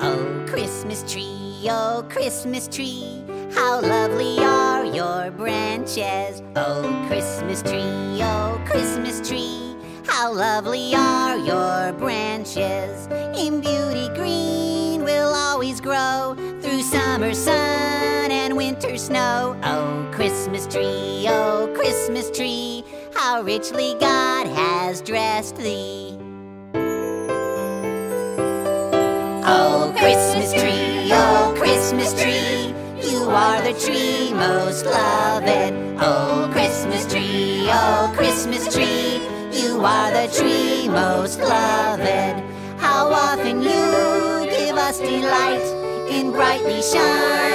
Oh, Christmas tree, oh, Christmas tree, how lovely are your branches. Oh, Christmas tree, oh, Christmas tree, how lovely are your branches. In beauty green will always grow through summer sun snow. Oh, Christmas tree, oh, Christmas tree, how richly God has dressed thee. Oh, Christmas tree, oh, Christmas tree, you are the tree most loved. Oh, Christmas tree, oh, Christmas tree, you are the tree most loved. How often you give us delight in brightly shining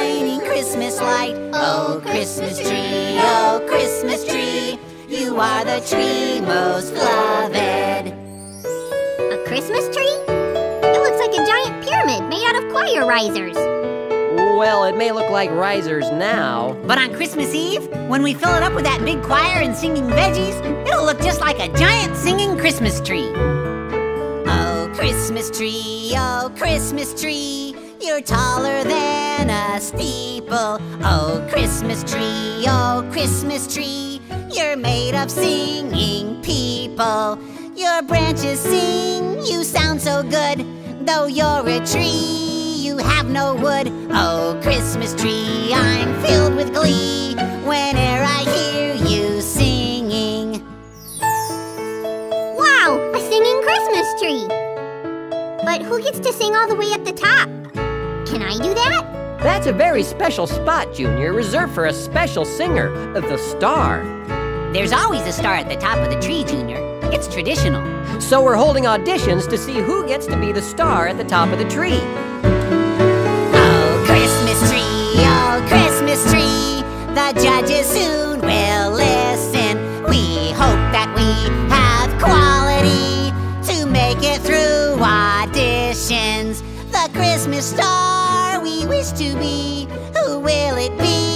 Christmas light. Oh, Christmas tree, oh, Christmas tree, you are the tree most loved. A Christmas tree? It looks like a giant pyramid made out of choir risers. Well, it may look like risers now. But on Christmas Eve, when we fill it up with that big choir and singing veggies, it'll look just like a giant singing Christmas tree. Oh, Christmas tree, oh, Christmas tree, you're taller than a steeple. Oh, Christmas tree, oh, Christmas tree, you're made of singing people. Your branches sing, you sound so good, though you're a tree, you have no wood. Oh, Christmas tree, I'm filled with glee whenever I hear you singing. Wow, a singing Christmas tree. But who gets to sing all the way at the top? Can I do that? That's a very special spot, Junior, reserved for a special singer, the star. There's always a star at the top of the tree, Junior. It's traditional. So we're holding auditions to see who gets to be the star at the top of the tree. Oh, Christmas tree, oh, Christmas tree, the judges soon will listen. We hope that we have quality to make it through auditions. The Christmas star we wish to be, who will it be?